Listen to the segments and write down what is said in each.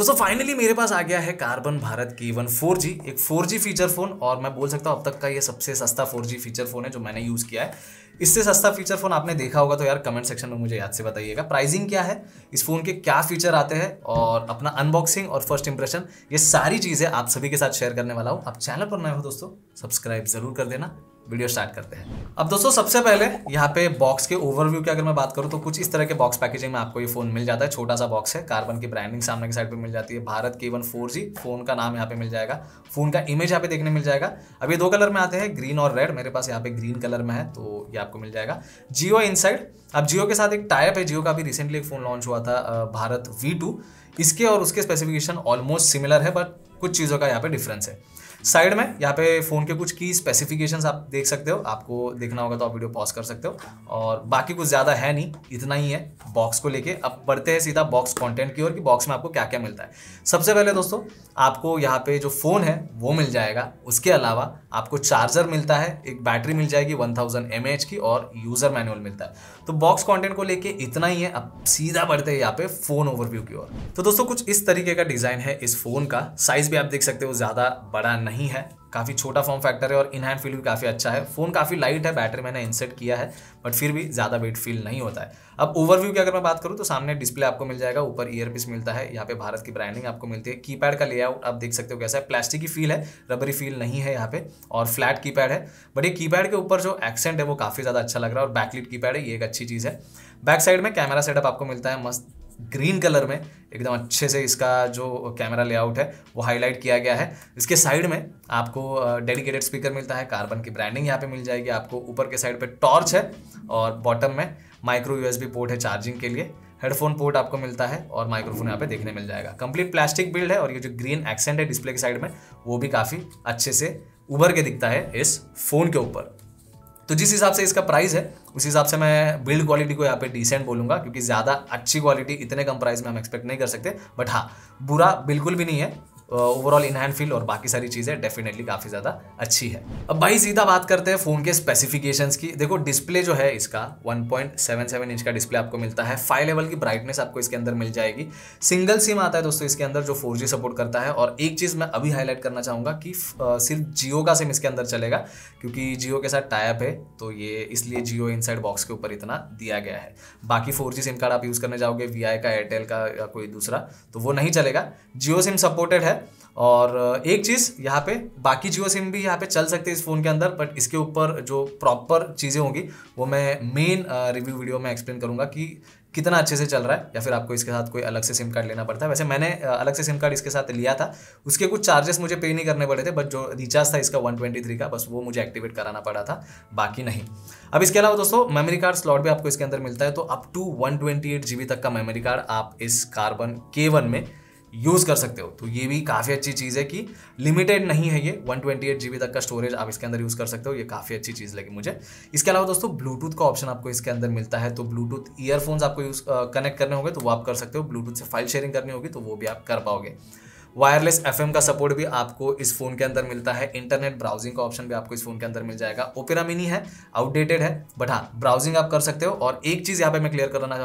दोस्तों फाइनली मेरे पास आ गया है कार्बन भारत की वन फोर जी एक फोर जी फीचर फ़ोन और मैं बोल सकता हूँ अब तक का ये सबसे सस्ता फोर जी फीचर फ़ोन है जो मैंने यूज़ किया है। इससे सस्ता फीचर फ़ोन आपने देखा होगा तो यार कमेंट सेक्शन में मुझे याद से बताइएगा। प्राइसिंग क्या है? इस फ़ोन के क्या फीचर आते हैं? और अपना अनबॉक्सिंग और फ़र्स्ट इंप्रेशन ये सारी चीज़ें आप सभी के साथ शेयर करने वाला हूँ। आप चैनल पर नए हो दोस्तों सब्सक्राइब ज़रूर कर देना। वीडियो स्टार्ट करते हैं। अब दोस्तों, सबसे पहले यहाँ पे बॉक्स के ओवरव्यू की अगर मैं बात करूँ तो कुछ इस तरह के बॉक्स पैकेजिंग में आपको ये फ़ोन मिल जाता है। छोटा सा बॉक्स है कार्बन की ब्रांडिंग सामने की साइड पे मिल जाती है। भारत के वन फोर जी फ़ोन का नाम यहाँ पे मिल जाएगा। फ़ोन का इमेज यहाँ पे देखने मिल जाएगा। अब ये दो कलर में आते हैं ग्रीन और रेड मेरे पास यहाँ पे ग्रीन कलर में है तो ये आपको मिल जाएगा। जियो इनसाइड अब जियो के साथ एक टाइप है। जियो का भी रिसेंटली एक फ़ोन लॉन्च हुआ था भारत वी इसके और उसके स्पेसिफिकेशन ऑलमोस्ट सिमिलर है बट कुछ चीज़ों का यहाँ पे डिफरेंस है। साइड में यहाँ पे फ़ोन के कुछ की स्पेसिफिकेशंस आप देख सकते हो। आपको देखना होगा तो आप वीडियो पॉज कर सकते हो। और बाकी कुछ ज़्यादा है नहीं, इतना ही है बॉक्स को लेके। अब बढ़ते हैं सीधा बॉक्स कंटेंट की ओर कि बॉक्स में आपको क्या क्या मिलता है। सबसे पहले दोस्तों, आपको यहाँ पे जो फ़ोन है, वो मिल जाएगा। उसके अलावा आपको चार्जर मिलता है, एक बैटरी मिल जाएगी वन थाउज़ेंड एम की और यूज़र मैनुअल मिलता है। तो बॉक्स कॉन्टेंट को लेके इतना ही है। अब सीधा बढ़ते हैं यहाँ पे फ़ोन ओवरव्यू की ओर। तो दोस्तों, कुछ इस तरीके का डिज़ाइन है इस फ़ोन का। साइज़ भी आप देख सकते हो, ज़्यादा बड़ा नहीं है। काफ़ी छोटा फॉर्म फैक्टर है और इन हैंड फील भी काफ़ी अच्छा है। फ़ोन काफ़ी लाइट है बैटरी मैंने इंसेट किया है बट फिर भी ज़्यादा वेट फील नहीं होता है। अब ओवरव्यू की अगर मैं बात करूँ तो सामने डिस्प्ले आपको मिल जाएगा, ऊपर ईयरपीस मिलता है। यहाँ पे भारत की ब्रांडिंग आपको मिलती है। कीपैड का लेआउट आप देख सकते हो कैसा है। प्लास्टिक की फील है रबरी फील नहीं है यहाँ पे, और फ्लैट कीपैड है। बट ये कीपैड के ऊपर जो एक्सेंट है, वो काफ़ी ज़्यादा अच्छा लग रहा है, और बैकलिट कीपैड है, ये एक अच्छी चीज़ है। बैक साइड में कैमरा सेटअप आपको मिलता है, मस्त ग्रीन कलर में, एकदम अच्छे से इसका जो कैमरा लेआउट है, वो हाईलाइट किया गया है। इसके साइड में आपको डेडिकेटेड स्पीकर मिलता है, कार्बन की ब्रांडिंग यहाँ पे मिल जाएगी। आपको ऊपर के साइड पे टॉर्च है और बॉटम में माइक्रो यूएसबी पोर्ट है चार्जिंग के लिए। हेडफोन पोर्ट आपको मिलता है और माइक्रोफोन यहाँ पे देखने मिल जाएगा। कंप्लीट प्लास्टिक बिल्ड है और ये जो ग्रीन एक्सेंट है डिस्प्ले के साइड में, वो भी काफ़ी अच्छे से उभर के दिखता है इस फ़ोन के ऊपर। तो जिस हिसाब से इसका प्राइस है, उस हिसाब से मैं बिल्ड क्वालिटी को यहाँ पे डिसेंट बोलूँगा, क्योंकि ज़्यादा अच्छी क्वालिटी इतने कम प्राइस में हम एक्सपेक्ट नहीं कर सकते बट हाँ बुरा बिल्कुल भी नहीं है। ओवरऑल इन हैंड फील और बाकी सारी चीज़ें डेफिनेटली काफ़ी ज़्यादा अच्छी है। अब भाई सीधा बात करते हैं फ़ोन के स्पेसिफिकेशंस की। देखो डिस्प्ले जो है इसका 1.77 इंच का डिस्प्ले आपको मिलता है। फाइव लेवल की ब्राइटनेस आपको इसके अंदर मिल जाएगी। सिंगल सिम आता है दोस्तों इसके अंदर जो फोर सपोर्ट करता है। और एक चीज़ मैं अभी हाईलाइट करना चाहूँगा कि सिर्फ़ जियो का सिम इसके अंदर चलेगा, क्योंकि जियो के साथ टाइप है तो ये इसलिए जियो इन बॉक्स के ऊपर इतना दिया गया है। बाकी फोर सिम कार्ड आप यूज़ करने जाओगे वी का एयरटेल का या कोई दूसरा तो वो नहीं चलेगा। जियो सिम सपोर्टेड है और एक चीज़ यहाँ पे, बाकी जियो सिम भी यहाँ पे चल सकते हैं इस फ़ोन के अंदर बट इसके ऊपर जो प्रॉपर चीज़ें होंगी, वो मैं मेन रिव्यू वीडियो में एक्सप्लेन करूँगा कि कितना अच्छे से चल रहा है, या फिर आपको इसके साथ कोई अलग से सिम कार्ड लेना पड़ता है। वैसे मैंने अलग से सिम कार्ड इसके साथ लिया था, उसके कुछ चार्जेस मुझे पे नहीं करने पड़े थे बट जो रिचार्ज था इसका 123 का, बस वो मुझे एक्टिवेट कराना पड़ा था, बाकी नहीं। अब इसके अलावा दोस्तों मेमोरी कार्ड स्लॉट भी आपको इसके अंदर मिलता है तो अप टू वन तक का मेमोरी कार्ड आप इस कार्बन के में यूज़ कर सकते हो। तो ये भी काफ़ी अच्छी चीज़ है कि लिमिटेड नहीं है ये। वन ट्वेंटी तक का स्टोरेज आप इसके अंदर यूज़ कर सकते हो। ये काफ़ी अच्छी चीज़ लगी मुझे। इसके अलावा दोस्तों ब्लूटूथ का ऑप्शन आपको इसके अंदर मिलता है। तो ब्लूटूथ ईयरफोन्स आपको यूज़ कनेक्ट करने होंगे तो वो आप कर सकते हो। ब्लूटूथ से फ़ाइल शेयरिंग करनी होगी तो वो भी आप कर पाओगे। वायरलेस एफएम का सपोर्ट भी आपको इस फ़ोन के अंदर मिलता है। इंटरनेट ब्राउजिंग का ऑप्शन भी आपको इस फ़ोन के अंदर मिल जाएगा। ओपेरा मिनी है आउटडेटेड है बट हाँ ब्राउजिंग आप कर सकते हो। और एक चीज़ यहाँ पे मैं क्लियर करना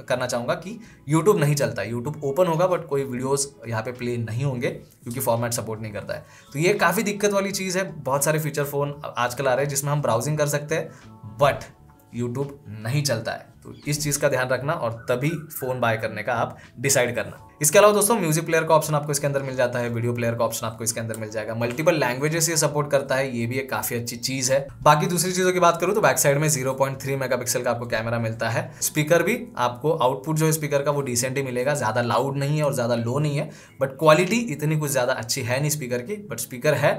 करना चाहूँगा कि यूट्यूब नहीं चलता यूट्यूब ओपन होगा बट कोई वीडियोज़ यहाँ पे प्ले नहीं होंगे, क्योंकि फॉर्मेट सपोर्ट नहीं करता है। तो ये काफ़ी दिक्कत वाली चीज़ है। बहुत सारे फीचर फ़ोन आजकल आ रहे हैं जिसमें हम ब्राउजिंग कर सकते हैं बट यूट्यूब नहीं चलता है। तो इस चीज़ का ध्यान रखना और तभी फ़ोन बाय करने का आप डिसाइड करना। इसके अलावा दोस्तों म्यूज़िक प्लेयर का ऑप्शन आपको इसके अंदर मिल जाता है वीडियो प्लेयर का ऑप्शन आपको इसके अंदर मिल जाएगा। मल्टीपल लैंग्वेजेस ये सपोर्ट करता है, ये भी एक काफ़ी अच्छी चीज़ है। बाकी दूसरी चीज़ों की बात करूँ तो बैक साइड में ज़ीरो पॉइंट थ्री मेगापिक्सल का आपको कैमरा मिलता है। स्पीकर भी आपको आउटपुट जो है स्पीकर का वो डिसेंट ही मिलेगा, ज़्यादा लाउड नहीं है और ज़्यादा लो नहीं है बट क्वालिटी इतनी कुछ ज़्यादा अच्छी है नहीं स्पीकर की बट स्पीकर है,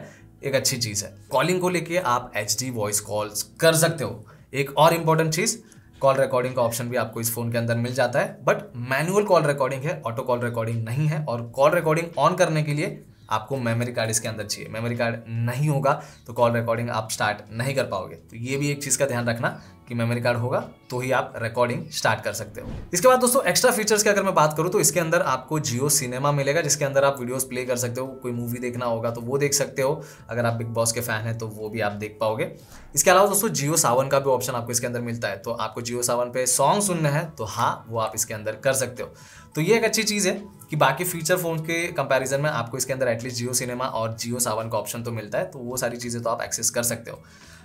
एक अच्छी चीज़ है। कॉलिंग को लेके आप एचडी वॉइस कॉल्स कर सकते हो। एक और इंपॉर्टेंट चीज़ कॉल रिकॉर्डिंग का ऑप्शन भी आपको इस फ़ोन के अंदर मिल जाता है बट मैनुअल कॉल रिकॉर्डिंग है ऑटो कॉल रिकॉर्डिंग नहीं है, और कॉल रिकॉर्डिंग ऑन करने के लिए आपको मेमोरी कार्ड इसके अंदर चाहिए। मेमोरी कार्ड नहीं होगा तो कॉल रिकॉर्डिंग आप स्टार्ट नहीं कर पाओगे। तो ये भी एक चीज़ का ध्यान रखना। कि मेमोरी कार्ड होगा तो ही आप रिकॉर्डिंग स्टार्ट कर सकते हो। इसके बाद दोस्तों एक्स्ट्रा फीचर्स की अगर मैं बात करूँ तो इसके अंदर आपको जियो सिनेमा मिलेगा, जिसके अंदर आप वीडियोस प्ले कर सकते हो। कोई मूवी देखना होगा तो वो देख सकते हो। अगर आप बिग बॉस के फ़ैन हैं तो वो भी आप देख पाओगे। इसके अलावा दोस्तों जियो सावन का भी ऑप्शन आपको इसके अंदर मिलता है। तो आपको जियो सावन पे सॉन्ग सुनने हैं तो हाँ वो आप इसके अंदर कर सकते हो। तो ये एक अच्छी चीज़ है कि बाकी फीचर फ़ोन के कंपैरिजन में आपको इसके अंदर एटलीस्ट जियो सिनेमा और जियो सावन का ऑप्शन तो मिलता है। तो वो सारी चीज़ें तो आप एक्सेस कर सकते हो।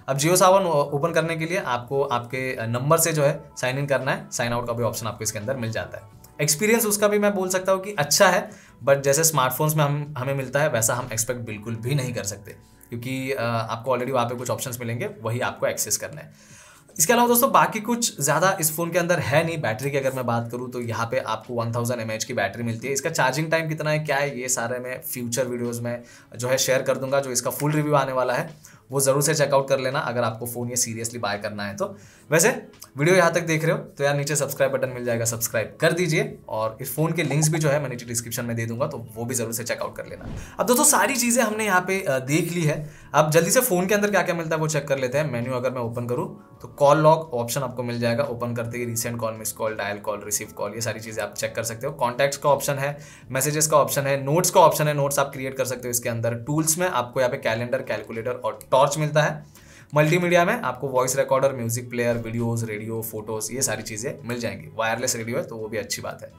अब जियो सावन ओपन करने के लिए आपको आपके नंबर से जो है साइन इन करना है। साइन आउट का भी ऑप्शन आपको इसके अंदर मिल जाता है। एक्सपीरियंस उसका भी मैं बोल सकता हूँ कि अच्छा है, बट जैसे स्मार्टफोन्स में हम, हमें मिलता है, वैसा हम एक्सपेक्ट बिल्कुल भी नहीं कर सकते। क्योंकि आपको ऑलरेडी वहाँ पे कुछ ऑप्शंस मिलेंगे, वही आपको एक्सेस करना है। इसके अलावा दोस्तों, बाकी कुछ ज़्यादा इस फ़ोन के अंदर है नहीं। बैटरी की अगर मैं बात करूँ तो यहाँ पे आपको 1000 थाउज़ेंड की बैटरी मिलती है। इसका चार्जिंग टाइम कितना है, क्या है, ये सारे मैं फ्यूचर वीडियोज़ में जो है शेयर कर दूँगा, जो इसका फुल रिव्यू आने वाला है। वो ज़रूर से चेकआउट कर लेना अगर आपको फ़ोन ये सीरियसली बाय करना है तो। वैसे वीडियो यहाँ तक देख रहे हो तो यार नीचे सब्सक्राइब बटन मिल जाएगा सब्सक्राइब कर दीजिए और इस फ़ोन के लिंक्स भी जो है मैं नीचे डिस्क्रिप्शन में दे दूँगा तो वो भी ज़रूर से चेकआउट कर लेना। अब दोस्तों, सारी चीज़ें हमने यहाँ पे देख ली है। अब जल्दी से फ़ोन के अंदर क्या क्या मिलता है वो चेक कर लेते हैं। मेन्यू अगर मैं ओपन करूँ तो कॉल लॉग ऑप्शन आपको मिल जाएगा। ओपन करते ही recent call miss call dial call receive call ये सारी चीज़ें आप चेक कर सकते हो। कॉन्टैक्ट्स का ऑप्शन है मैसेजेस का ऑप्शन है नोट्स का ऑप्शन है नोट्स आप क्रिएट कर सकते हो इसके अंदर। टूल्स में आपको यहाँ पे कैलेंडर कैलकुलेटर और टॉर्च मिलता है। मल्टीमीडिया में आपको voice recorder music player videos radio photos ये सारी चीज़ें मिल जाएँगी। वायरलेस रेडियो है तो वो भी अच्छी बात है।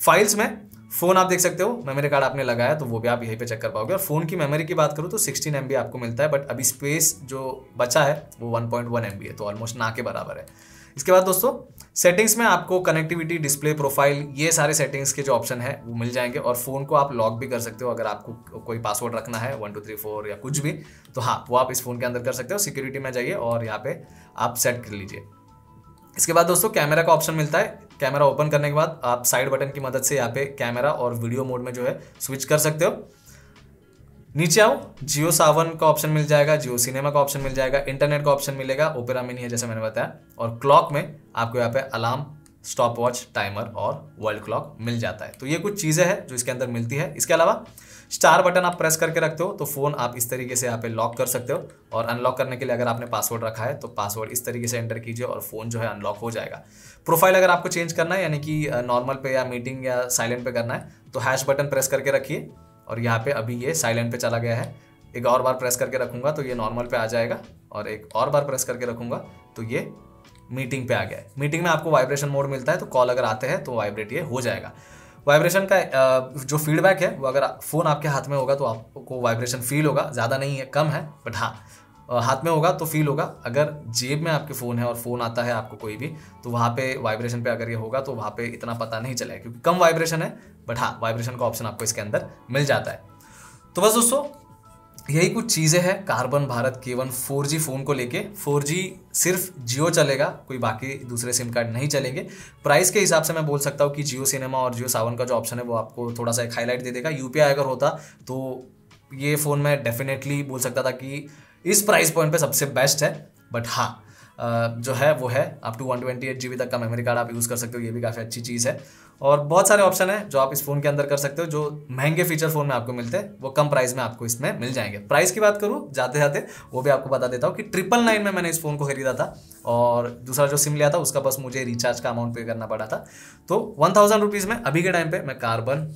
फाइल्स में, फ़ोन आप देख सकते हो मेमोरी कार्ड आपने लगाया तो वो भी आप यहीं पे चेक कर पाओगे। और फ़ोन की मेमोरी की बात करूँ तो 16 एम आपको मिलता है बट अभी स्पेस जो बचा है, वो 1.1 पॉइंट वन एम है तो ऑलमोस्ट ना के बराबर है। इसके बाद दोस्तों सेटिंग्स में आपको कनेक्टिविटी डिस्प्ले प्रोफ़ाइल ये सारे सेटिंग्स के जो ऑप्शन है, वो मिल जाएँगे। और फ़ोन को आप लॉक भी कर सकते हो, अगर आपको कोई पासवर्ड रखना है वन टू थ्री फोर या कुछ भी तो हाँ वो आप इस फ़ोन के अंदर कर सकते हो। सिक्योरिटी में जाइए और यहाँ पे आप सेट कर लीजिए। इसके बाद दोस्तों कैमरा का ऑप्शन मिलता है। कैमरा ओपन करने के बाद आप साइड बटन की मदद से यहाँ पे कैमरा और वीडियो मोड में जो है स्विच कर सकते हो। नीचे आओ, जियो सावन का ऑप्शन मिल जाएगा, जियो सिनेमा का ऑप्शन मिल जाएगा, इंटरनेट का ऑप्शन मिलेगा, ओपेरा मिनी है जैसे मैंने बताया, और क्लॉक में आपको यहाँ पे अलार्म स्टॉप वॉच टाइमर और वर्ल्ड क्लॉक मिल जाता है। तो ये कुछ चीज़ें हैं जो इसके अंदर मिलती है। इसके अलावा स्टार बटन आप प्रेस करके रखते हो तो फ़ोन आप इस तरीके से यहाँ पे लॉक कर सकते हो। और अनलॉक करने के लिए अगर आपने पासवर्ड रखा है तो पासवर्ड इस तरीके से एंटर कीजिए और फ़ोन जो है अनलॉक हो जाएगा। प्रोफ़ाइल अगर आपको चेंज करना है, यानी कि नॉर्मल पे या मीटिंग या साइलेंट पे करना है तो हैश बटन प्रेस करके रखिए। और यहाँ पे अभी ये साइलेंट पे चला गया है। एक और बार प्रेस करके रखूँगा तो ये नॉर्मल पे आ जाएगा। और एक और बार प्रेस करके रखूँगा तो ये मीटिंग पे आ गया है। मीटिंग में आपको वाइब्रेशन मोड मिलता है तो कॉल अगर आते हैं तो वाइब्रेट ये हो जाएगा। वाइब्रेशन का जो फीडबैक है, वो अगर फ़ोन आपके हाथ में होगा तो आपको वाइब्रेशन फील होगा। ज़्यादा नहीं है, कम है बट हाँ हाथ में होगा तो फील होगा। अगर जेब में आपके फ़ोन है और फ़ोन आता है आपको कोई भी तो वहाँ पे वाइब्रेशन पे अगर ये होगा तो वहाँ पे इतना पता नहीं चलेगा, क्योंकि कम वाइब्रेशन है बट हाँ वाइब्रेशन का ऑप्शन आपको इसके अंदर मिल जाता है। तो बस दोस्तों यही कुछ चीज़ें हैं कार्बन भारत के वन फोर फ़ोन को लेके। फोर सिर्फ़ जियो चलेगा, कोई बाकी दूसरे सिम कार्ड नहीं चलेंगे। प्राइस के हिसाब से मैं बोल सकता हूँ कि जियो सिनेमा और जियो सावन का जो ऑप्शन है वो आपको थोड़ा सा एक हाईलाइट दे देगा। यूपीआई अगर होता तो ये फ़ोन मैं डेफिनेटली बोल सकता था कि इस प्राइस पॉइंट पे सबसे बेस्ट है। बट हाँ जो है, वो है up to one twenty eight G B तक का मेमोरी कार्ड आप यूज़ कर सकते हो, ये भी काफ़ी अच्छी चीज़ है। और बहुत सारे ऑप्शन हैं जो आप इस फ़ोन के अंदर कर सकते हो, जो महँगे फीचर फ़ोन में आपको मिलते हैं, वो कम प्राइस में आपको इसमें मिल जाएँगे। प्राइस की बात करूँ, जाते जाते वो भी आपको बता देता हूँ कि ट्रिपल नाइन में मैंने इस फ़ोन को खरीदा था और दूसरा जो सिम लिया था, उसका बस मुझे रिचार्ज का अमाउंट पे करना पड़ा था। तो वन थाउज़ेंड रुपीज़ में अभी के टाइम पर मैं कार्बन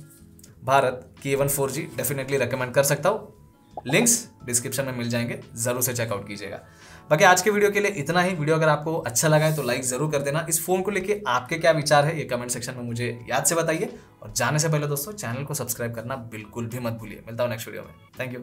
भारत की one four G definitely recommend कर सकता हूँ। लिंक्स डिस्क्रिप्शन में मिल जाएँगे, ज़रूर से चेकआउट कीजिएगा। बाकी आज के वीडियो के लिए इतना ही। वीडियो अगर आपको अच्छा लगा है तो लाइक ज़रूर कर देना। इस फ़ोन को लेके आपके क्या विचार है, ये कमेंट सेक्शन में मुझे याद से बताइए। और जाने से पहले दोस्तों चैनल को सब्सक्राइब करना बिल्कुल भी मत भूलिए। मिलता हूँ नेक्स्ट वीडियो में। Thank you